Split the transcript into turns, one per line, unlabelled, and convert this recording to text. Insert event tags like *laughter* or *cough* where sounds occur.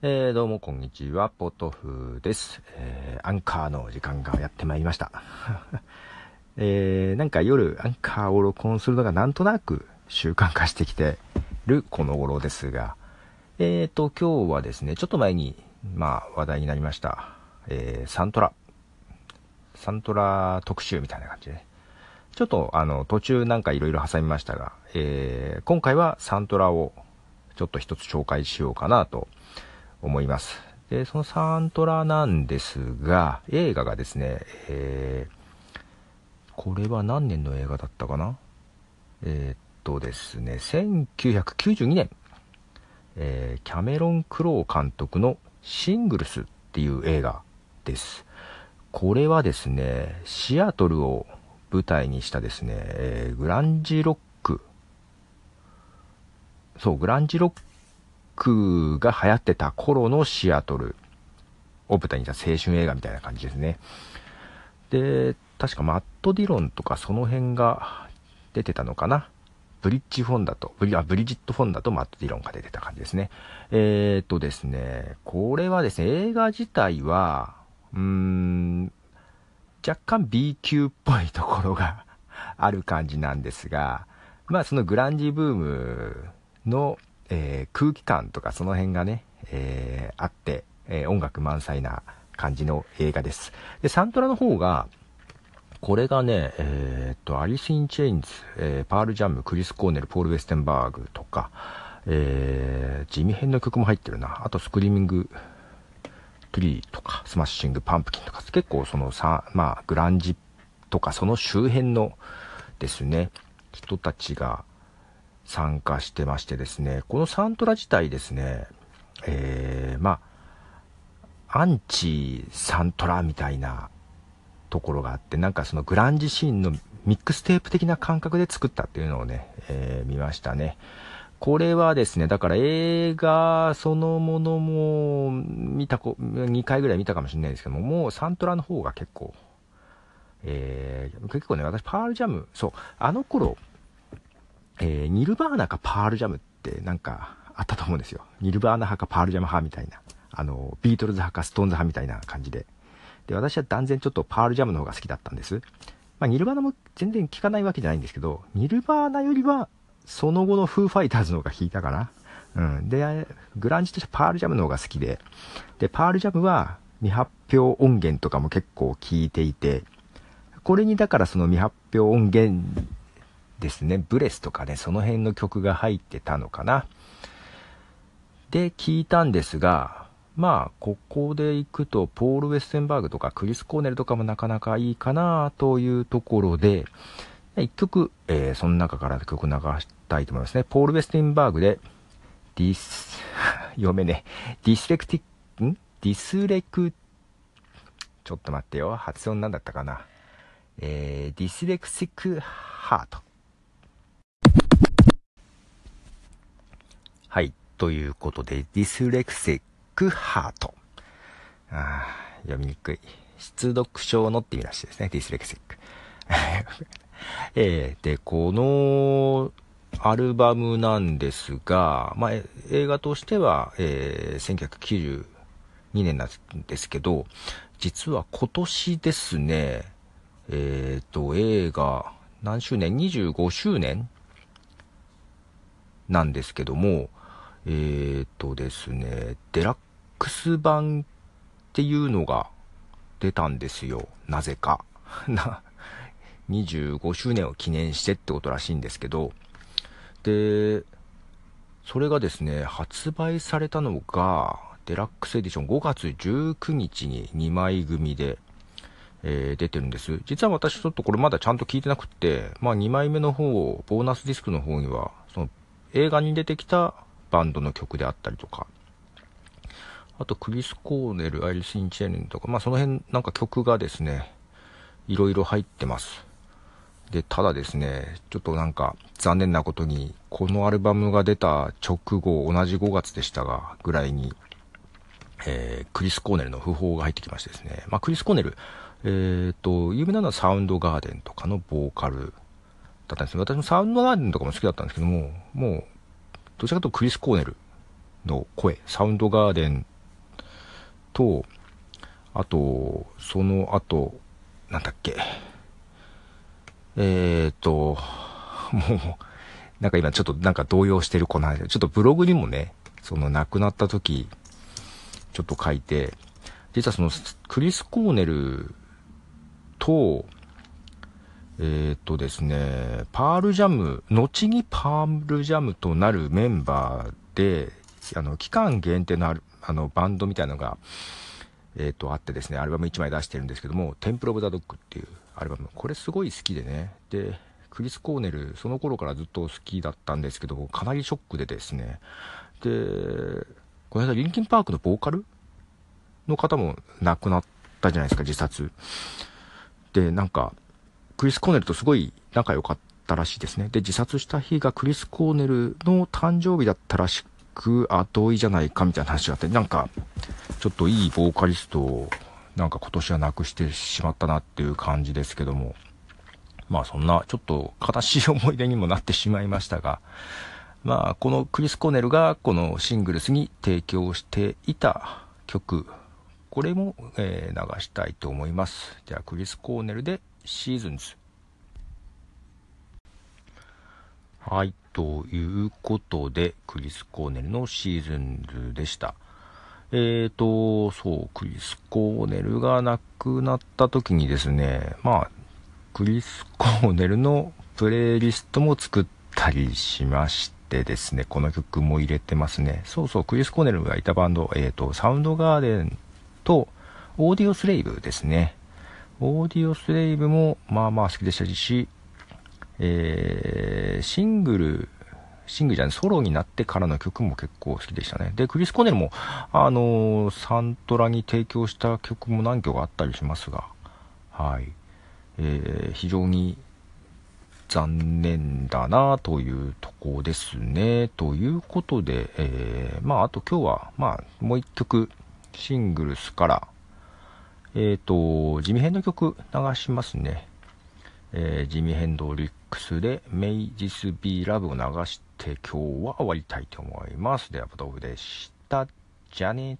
えー、どうもこんにちは、ポトフです。えー、アンカーの時間がやってまいりました。*laughs* えー、なんか夜アンカーを録音するのがなんとなく習慣化してきてるこの頃ですが、えーと、今日はですね、ちょっと前に、まあ話題になりました、えー、サントラ。サントラ特集みたいな感じで、ちょっとあの途中なんかいろいろ挟みましたが、えー、今回はサントラをちょっと一つ紹介しようかなと思います。で、そのサントラなんですが、映画がですね、えー、これは何年の映画だったかな？えー、っとですね、1992年、えー、キャメロン・クロー監督のシングルスっていう映画です。これはですね、シアトルを舞台にしたですね、えー、グランジロック、そう、グランジロックが流行ってた頃のシアトルを舞台にした青春映画みたいな感じですね。で、確かマット・ディロンとかその辺が出てたのかな。ブリッジ・フォンダと、ブリあブリジット・フォンダとマット・ディロンが出てた感じですね。えー、っとですね、これはですね、映画自体は、うーん、若干 B 級っぽいところが *laughs* ある感じなんですが、まあそのグランジブームの、えー、空気感とかその辺がね、えー、あって、え、音楽満載な感じの映画です。で、サントラの方が、これがね、えー、っと、アリス・イン・チェインズ、え、パール・ジャム、クリス・コーネル、ポール・ウェステンバーグとか、えー、地味編の曲も入ってるな。あと、スクリーミング・トゥリーとか、スマッシング・パンプキンとか、結構そのさ、まあ、グランジとか、その周辺のですね、人たちが参加してましてですね、このサントラ自体ですね、えー、まあ、アンチサントラみたいなところがあって、なんかそのグランジシーンのミックステープ的な感覚で作ったっていうのをね、えー、見ましたね。これはですね、だから映画そのものも見たこ、2回ぐらい見たかもしれないですけども、もうサントラの方が結構、えー、結構ね、私パールジャム、そう、あの頃、えー、ニルバーナかパールジャムってなんかあったと思うんですよ。ニルバーナ派かパールジャム派みたいな。あの、ビートルズ派かストーンズ派みたいな感じで。で、私は断然ちょっとパールジャムの方が好きだったんです。まあ、ニルバーナも全然聞かないわけじゃないんですけど、ニルバーナよりは、その後のフーファイターズの方が聴いたかな。うん。で、グランジとしてパールジャムの方が好きで、で、パールジャムは未発表音源とかも結構聞いていて、これにだからその未発表音源ですね、ブレスとかね、その辺の曲が入ってたのかな。で、聞いたんですが、まあ、ここで行くと、ポール・ウェステンバーグとかクリス・コーネルとかもなかなかいいかなというところで、一曲、えー、その中から曲流したいと思いますね。ポール・ウェステンバーグで、ディス、*laughs* 読めね、ディスレクティ、ん？ディスレク、ちょっと待ってよ。発音なんだったかな。えー、ディスレクシックハート。ということで、ディスレクシックハート。あ読みにくい。失読症のって意味らしいですね。 Dyslexic。*laughs* えー、で、このアルバムなんですが、まあ、映画としては、えー、1992年なんですけど、実は今年ですね、えっ、ー、と、映画、何周年 ?25 周年なんですけども、えっ、ー、とですね、デラックス版っていうのが出たんですよ。なぜか。*laughs* な、25周年を記念してってことらしいんですけど、で、それがですね、発売されたのが、デラックスエディション5月19日に2枚組で、えー、出てるんです。実は私ちょっとこれまだちゃんと聞いてなくって、まあ2枚目の方を、ボーナスディスクの方には、その映画に出てきたバンドの曲であったりとか、あとクリス・コーネル、アイリス・イン・チェルンとか、まあその辺なんか曲がですね、いろいろ入ってます。で、ただですね、ちょっとなんか残念なことに、このアルバムが出た直後、同じ5月でしたが、ぐらいに、えー、クリス・コーネルの訃報が入ってきましてですね、まあクリス・コーネル、えっ、ー、と、有名なのはサウンドガーデンとかのボーカルだったんですけど、私もサウンドガーデンとかも好きだったんですけども、もう、どちらかというとクリス・コーネルの声、サウンドガーデンと、あと、その後、なんだっけ、えーと、もう、なんか今ちょっとなんか動揺してる子なんで、ちょっとブログにもね、その亡くなった時、ちょっと書いて、実はそのクリス・コーネルと、えっ、とですね、パールジャム、後にパールジャムとなるメンバーで、あの、期間限定のある、あの、バンドみたいなのが、えっ、と、あってですね、アルバム1枚出してるんですけども、テンプル・オブ・ザ・ドッグっていうアルバム、これすごい好きでね、で、クリス・コーネル、その頃からずっと好きだったんですけど、かなりショックでですね、で、この間、リンキンパークのボーカルの方も亡くなったじゃないですか、自殺。で、なんか、クリス・コーネルとすごい仲良かったらしいですね。で、自殺した日がクリス・コーネルの誕生日だったらしく、後追いじゃないかみたいな話があって、なんか、ちょっといいボーカリストを、なんか今年はなくしてしまったなっていう感じですけども、まあそんなちょっと悲しい思い出にもなってしまいましたが、まあこのクリス・コーネルがこのシングルスに提供していた曲、これも、え、流したいと思います。ではクリス・コーネルでシーズンズ。はい、ということで、クリス・コーネルのシーズンズでした。えーと、そう、クリス・コーネルが亡くなった時にですね、まあ、クリス・コーネルのプレイリストも作ったりしましてですね、この曲も入れてますね。そうそう、クリス・コーネルがいたバンド、え、ー、と、サウンドガーデンと、オーディオスレイブですね。オーディオスレイブも、まあまあ好きでしたし、えー、シングル、シングルじゃない、ソロになってからの曲も結構好きでしたね。で、クリス・コネルも、あのー、サントラに提供した曲も何曲あったりしますが、はい。えー、非常に残念だなというとこですね。ということで、えー、まあ、あと今日は、まあ、もう一曲、シングルスから、えっ、ー、と、地味編の曲流しますね。えー、地味変動リックスで、メイジスビーラブを流して今日は終わりたいと思います。では、ボトフでした。じゃあね